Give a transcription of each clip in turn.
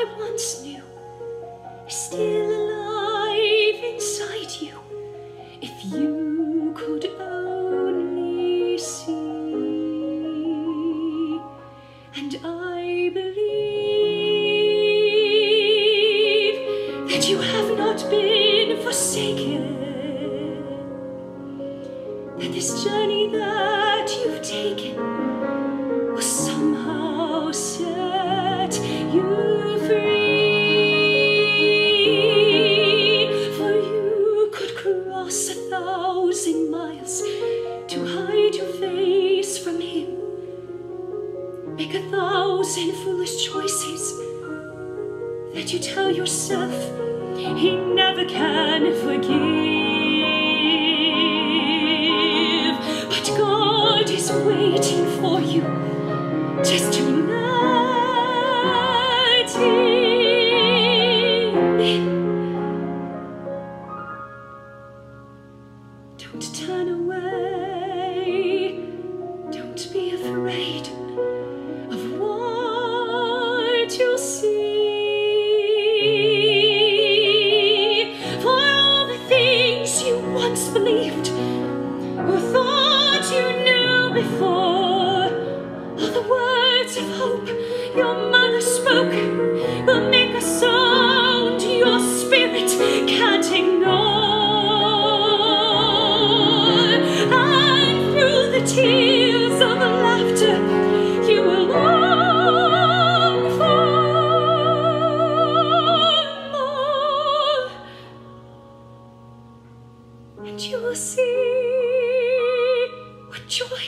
I once knew is still alive inside you. If you could only see, and I believe that you have not been forsaken, that this journey that you've taken that you tell yourself he never can forgive. But God is waiting for you just to let him. Don't turn away. Before, all the words of hope your mother spoke will make a sound your spirit can't ignore. And through the tears of laughter, you will long for more. And you will see what joy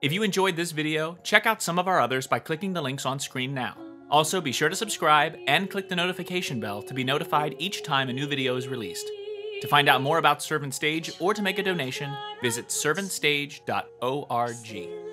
If you enjoyed this video, check out some of our others by clicking the links on screen now. Also, be sure to subscribe and click the notification bell to be notified each time a new video is released. To find out more about Servant Stage or to make a donation, visit servantstage.org.